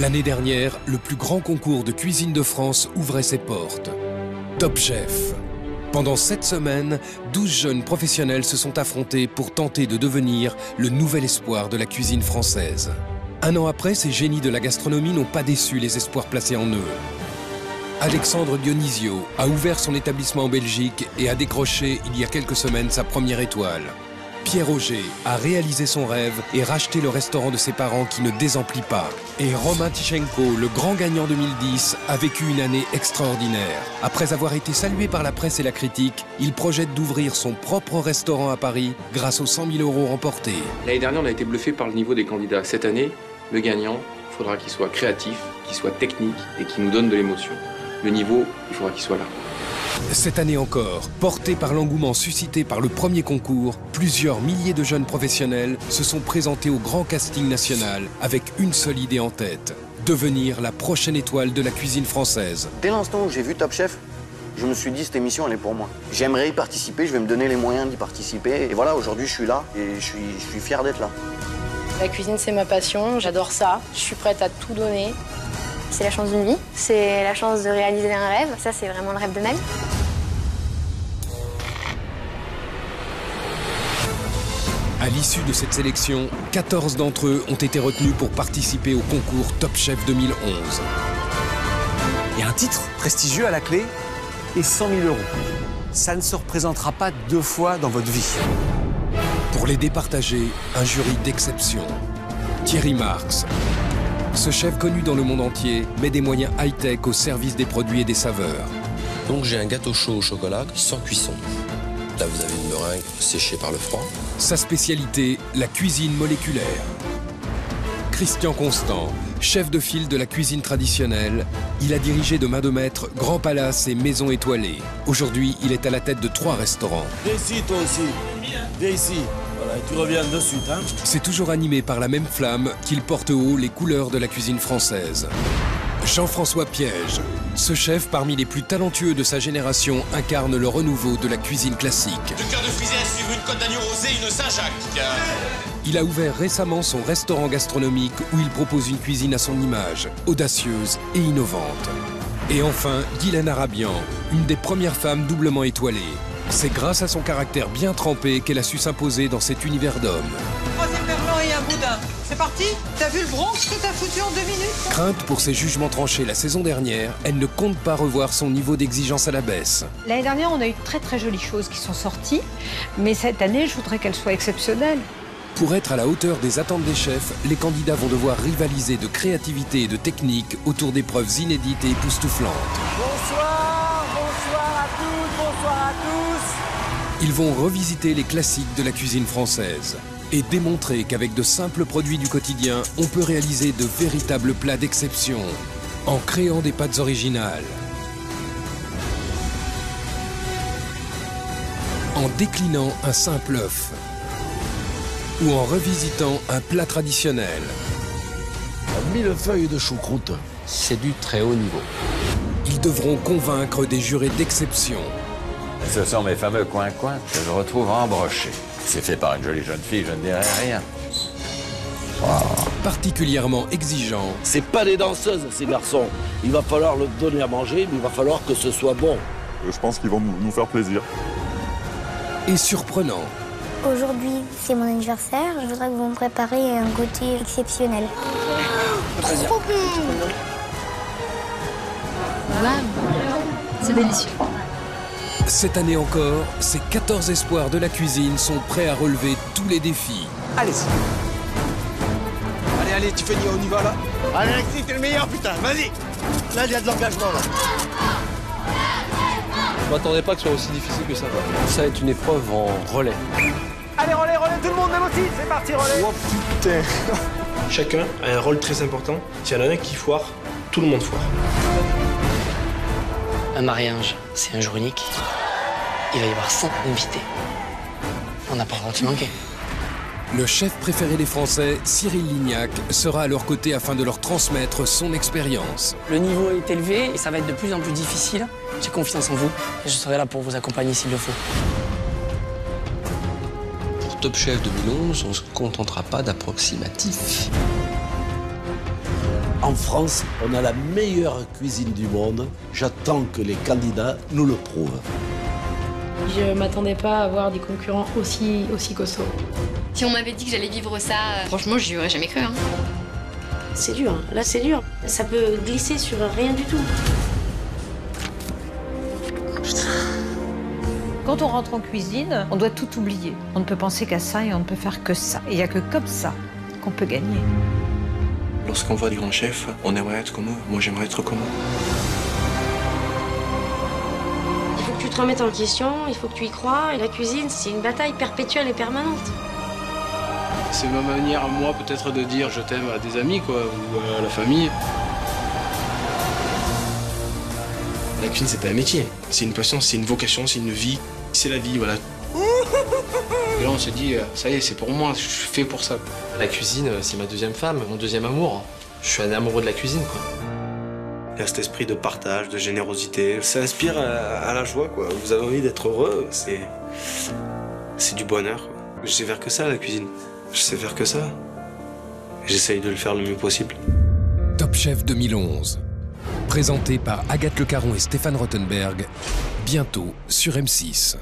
L'année dernière, le plus grand concours de cuisine de France ouvrait ses portes. Top Chef. Pendant sept semaines, 12 jeunes professionnels se sont affrontés pour tenter de devenir le nouvel espoir de la cuisine française. Un an après, ces génies de la gastronomie n'ont pas déçu les espoirs placés en eux. Alexandre Dionisio a ouvert son établissement en Belgique et a décroché il y a quelques semaines sa première étoile. Pierre Auger a réalisé son rêve et racheté le restaurant de ses parents qui ne désemplit pas. Et Romain Tichenko, le grand gagnant 2010, a vécu une année extraordinaire. Après avoir été salué par la presse et la critique, il projette d'ouvrir son propre restaurant à Paris grâce aux 100 000 euros remportés. L'année dernière, on a été bluffé par le niveau des candidats. Cette année, le gagnant, il faudra qu'il soit créatif, qu'il soit technique et qu'il nous donne de l'émotion. Le niveau, il faudra qu'il soit là. Cette année encore, porté par l'engouement suscité par le premier concours, plusieurs milliers de jeunes professionnels se sont présentés au grand casting national avec une seule idée en tête devenir la prochaine étoile de la cuisine française. Dès l'instant où j'ai vu Top Chef, je me suis dit cette émission elle est pour moi. J'aimerais y participer, je vais me donner les moyens d'y participer. Et voilà, aujourd'hui je suis là et je suis, je suis fier d'être là. La cuisine c'est ma passion, j'adore ça, je suis prête à tout donner. C'est la chance d'une vie, c'est la chance de réaliser un rêve, ça c'est vraiment le rêve de même. À l'issue de cette sélection, 14 d'entre eux ont été retenus pour participer au concours Top Chef 2011. Il y a un titre prestigieux à la clé et 100 000 euros. Ça ne se représentera pas deux fois dans votre vie. Pour les départager, un jury d'exception. Thierry Marx. Ce chef connu dans le monde entier met des moyens high-tech au service des produits et des saveurs. Donc j'ai un gâteau chaud au chocolat sans cuisson. Là, vous avez une meringue séchée par le froid. Sa spécialité, la cuisine moléculaire. Christian Constant, chef de file de la cuisine traditionnelle, il a dirigé de main de maître Grand Palace et Maisons Étoilées. Aujourd'hui, il est à la tête de trois restaurants. Viens ici, toi aussi. Viens ici. Voilà, et tu reviens de suite, hein. C'est toujours animé par la même flamme qu'il porte haut les couleurs de la cuisine française. Jean-François Piège, ce chef parmi les plus talentueux de sa génération incarne le renouveau de la cuisine classique. Deux cœurs de frisée à suivre une côte d'agneau rosée une Saint-Jacques. Il a ouvert récemment son restaurant gastronomique où il propose une cuisine à son image, audacieuse et innovante. Et enfin, Guylaine Arabian, une des premières femmes doublement étoilées. C'est grâce à son caractère bien trempé qu'elle a su s'imposer dans cet univers d'hommes. Boudin. C'est parti T'as vu le Bronx que t'as foutu en deux minutes Crainte pour ses jugements tranchés la saison dernière, elle ne compte pas revoir son niveau d'exigence à la baisse. L'année dernière, on a eu de très très jolies choses qui sont sorties, mais cette année, je voudrais qu'elles soient exceptionnelles. Pour être à la hauteur des attentes des chefs, les candidats vont devoir rivaliser de créativité et de technique autour d'épreuves inédites et époustouflantes. Bonsoir, bonsoir à toutes, bonsoir à tous. Ils vont revisiter les classiques de la cuisine française et démontrer qu'avec de simples produits du quotidien, on peut réaliser de véritables plats d'exception en créant des pâtes originales, en déclinant un simple œuf ou en revisitant un plat traditionnel. Mille feuilles de choucroute. C'est du très haut niveau. Ils devront convaincre des jurés d'exception. Ce sont mes fameux coins-coins que je retrouve embrochés. C'est fait par une jolie jeune fille, je ne dirais rien. Particulièrement exigeants. C'est pas des danseuses, ces garçons. Il va falloir le donner à manger, mais il va falloir que ce soit bon. Je pense qu'ils vont nous faire plaisir. Et surprenants. Aujourd'hui, c'est mon anniversaire. Je voudrais que vous me prépariez un goûter exceptionnel. Trop bon Waouh C'est délicieux. Cette année encore, ces 14 espoirs de la cuisine sont prêts à relever tous les défis. Allez-y. Allez, allez, Tiffany, on y va là. Allez, Alexis, t'es le meilleur, putain, vas-y. Là, il y a de l'engagement, là. Je m'attendais pas que ce soit aussi difficile que ça. Ça va être une épreuve en relais. Allez, relais, relais, tout le monde, même aussi. C'est parti, relais. Oh putain. Chacun a un rôle très important. S'il y en a un qui foire, tout le monde foire. Un mariage, c'est un jour unique. Il va y avoir 100 invités. On n'a pas le droit de se manquer. Le chef préféré des Français, Cyril Lignac, sera à leur côté afin de leur transmettre son expérience. Le niveau est élevé et ça va être de plus en plus difficile. J'ai confiance en vous et je serai là pour vous accompagner s'il le faut. Pour Top Chef 2011, on ne se contentera pas d'approximatifs. En France, on a la meilleure cuisine du monde. J'attends que les candidats nous le prouvent. Je m'attendais pas à avoir des concurrents aussi, aussi costauds. Si on m'avait dit que j'allais vivre ça, euh, franchement, j'y aurais jamais cru. Hein. C'est dur, hein. là c'est dur. Ça peut glisser sur rien du tout. Quand on rentre en cuisine, on doit tout oublier. On ne peut penser qu'à ça et on ne peut faire que ça. Et il n'y a que comme ça qu'on peut gagner. Lorsqu'on voit des grands chefs, on aimerait être comme eux. Moi, j'aimerais être comme eux. Tu te remettes en question, il faut que tu y crois. Et la cuisine, c'est une bataille perpétuelle et permanente. C'est ma manière, moi, peut-être de dire je t'aime à des amis, quoi, ou à la famille. La cuisine, c'est pas un métier. C'est une passion, c'est une vocation, c'est une vie. C'est la vie, voilà. Et là, on se dit, euh, ça y est, c'est pour moi, je suis fait pour ça. La cuisine, euh, c'est ma deuxième femme, mon deuxième amour. Je suis un amoureux de la cuisine, quoi. Il y a cet esprit de partage, de générosité. Ça inspire à, à la joie, quoi. Vous avez envie d'être heureux, c'est. C'est du bonheur, quoi. Je sais faire que ça, la cuisine. Je sais faire que ça. J'essaye de le faire le mieux possible. Top Chef 2011. Présenté par Agathe Le Caron et Stéphane Rottenberg. Bientôt sur M6.